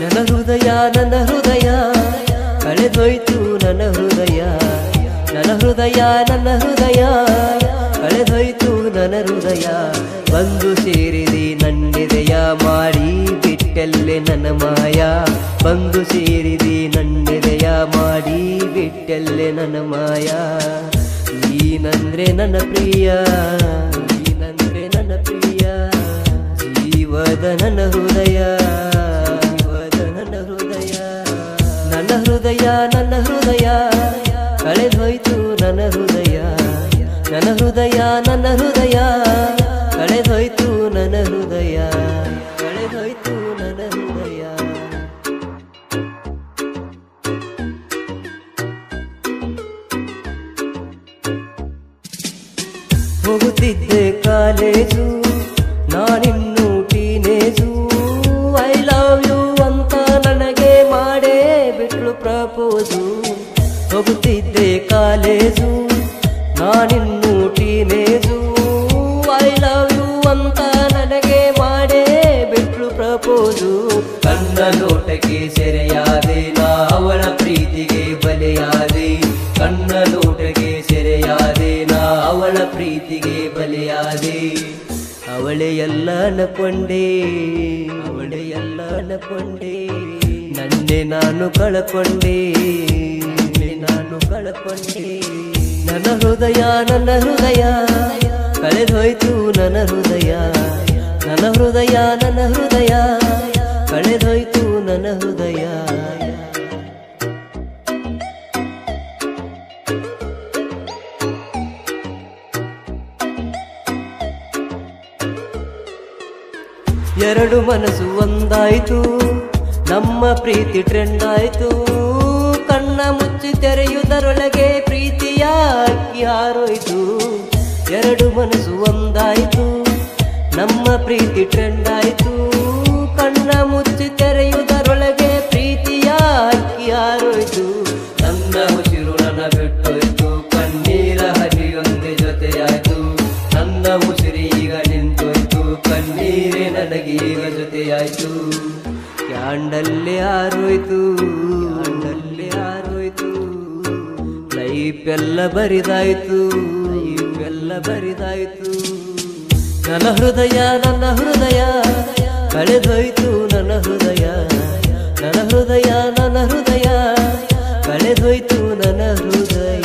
ನನ್ನ ಹೃದಯ ನನ್ನ ಹೃದಯ. ಕಳೆದೊಯ್ತು ನನ್ನ ಹೃದಯ. ನನ್ನ ಹೃದಯ ನನ್ನ ಹೃದಯ. ಕಳೆದೊಯ್ತು ನನ್ನ ಹೃದಯ. ಬಂದು ಸೇರಿದಿ ನನ್ನೆದೆಯ ಮಾಡಿ ಬಿಟ್ಟೆಲ್ಲೆ ನನ್ನ ಮಾಯ. ಬಂದು ಸೇರಿದಿ ನನ್ನೆದೆಯ ಮಾಡಿ ಬಿಟ್ಟೆಲ್ಲೆ ನನ್ನ ಮಾಯ. ನೀನಂದ್ರೆ ನನ್ನ ಪ್ರಿಯ. ನೀನಂದ್ರೆ ನನ್ನ ಪ್ರಿಯ. ಜೀವದ ನನ್ನ ಹೃದಯ. ನನ್ನ ಹೃದಯ ಕಳೆದೋಯ್ತು ನನ್ನ ಹೃದಯ ನನ್ನ ಹೃದಯ ನನ್ನ ಹೃದಯ ಕಳೆದೋಯ್ತು ನನ್ನ ಹೃದಯ ಕಳೆದೋಯ್ತು ನನ್ನ ಹೃದಯ. ಹೋಗುತ್ತಿದ್ದೆ ಕಾಲೇಜು, ನಾನಿನ್ನು ಪ್ರಪೋಸು ಹೋಗುತ್ತಿದ್ದೆ ಕಾಲೇಜು, ನಾನಿನ್ನು ಟೀನೇಜು. ಐ ಲವ್ ಯು ಅಂತ ನನಗೆ ಮಾಡೇ ಬಿಟ್ಟು ಪ್ರಪೋಸು. ಕಣ್ಣ ಲೋಟಕ್ಕೆ ಸೆರೆಯಾದೆ, ನಾ ಅವಳ ಪ್ರೀತಿಗೆ ಬಲೆಯಾದೆ. ಕಣ್ಣ ಲೋಟಕ್ಕೆ ಸೆರೆಯಾದೆ, ನಾ ಅವಳ ಪ್ರೀತಿಗೆ ಬಲೆಯಾದೆ. ಅವಳೆಯಲ್ಲ ನಕೊಂಡೇ ಎಲ್ಲ ನಕೊಂಡೆ ನನ್ನೆ ನಾನು ಕಳಕೊಂಡೆ ನಾನು ಕಳಕೊಂಡೆ. ನನ್ನ ಹೃದಯ ನನ್ನ ಹೃದಯ, ಕಳೆದೋಯ್ತು ನನ್ನ ಹೃದಯ. ನನ್ನ ಹೃದಯ ನನ್ನ ಹೃದಯ, ಕಳೆದೋಯ್ತು ನನ್ನ ಹೃದಯ. ಎರಡು ಮನಸ್ಸು ಒಂದಾಯ್ತು. ನಮ್ಮ ಪ್ರೀತಿ ಟ್ರೆಂಡ್ ಆಯ್ತು. ಕಣ್ಣ ಮುಚ್ಚಿ ತೆರೆಯುವುದರೊಳಗೆ ಪ್ರೀತಿಯ ಅಕ್ಕಿ ಹಾರೋಯ್ತು. ಎರಡು ಮನಸ್ಸು ಒಂದಾಯ್ತು. ನಮ್ಮ ಪ್ರೀತಿ ಟ್ರೆಂಡ್ ಆಯ್ತು. ಕಣ್ಣ ಮುಚ್ಚಿ ತೆರೆಯುವುದರೊಳಗೆ ಪ್ರೀತಿಯ ಅಕ್ಕಿ ಹಾರೋಯ್ತು. ನನ್ನ ಉಸಿರು ನನ್ನ ಬಿಟ್ಟೋಯ್ತು. ಕಣ್ಣೀರ ಹರಿಯೊಂದೆ ಜೊತೆಯಾಯ್ತು. ನನ್ನ ಉಸಿರು ಈಗ ನಿಂತೋಯ್ತು. ಕಣ್ಣೀರೇ ನನಗೀಗ ಜೊತೆಯಾಯ್ತು. ಕ್ಯಾಂಡಲ್ಲೇ ಆರೋಯ್ತು ಕ್ಯಾಂಡಲ್ಲೇ ಆರೋಯ್ತು ಲೈಫ್ ಬರಿದಾಯ್ತು. ಲೈಫ್ ಬರಿದಾಯ್ತು. ನನ್ನ ಹೃದಯ ನನ್ನ ಹೃದಯ, ಕಳೆದೋಯ್ತು ನನ್ನ ಹೃದಯ. ನನ್ನ ಹೃದಯ ನನ್ನ ಹೃದಯ, ಕಳೆದೋಯ್ತು ನನ್ನ ಹೃದಯ.